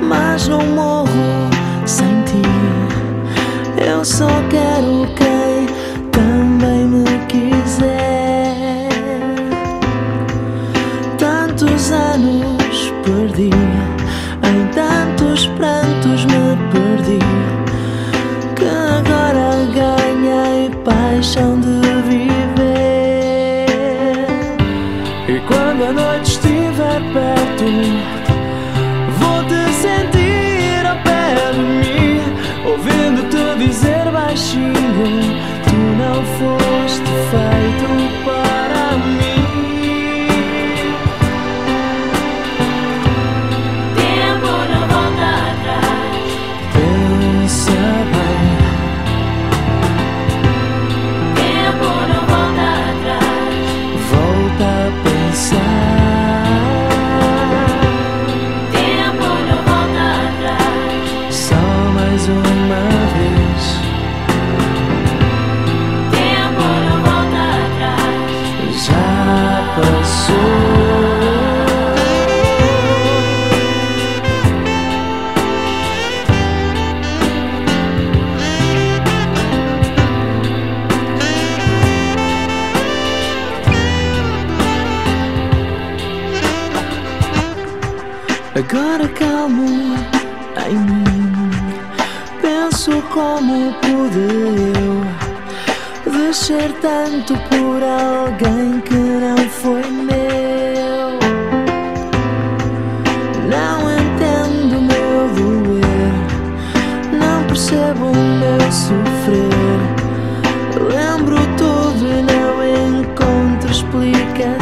mas não morro sem ti. Eu só quero quem também me quiser. Tantos anos perdi, em tantos prantos me perdi, que agora ganhei paixão de viver. Agora calmo em mim. Penso como pude eu descer tanto por alguém que não foi meu. Não entendo o meu doer, não percebo o meu sofrer. Lembro tudo e não encontro explicação.